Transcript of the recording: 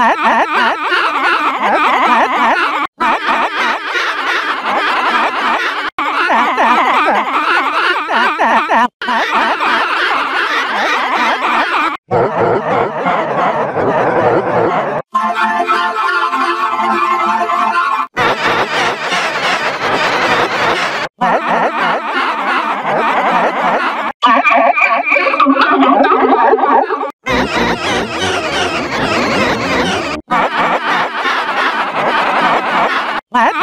what, what, what? What?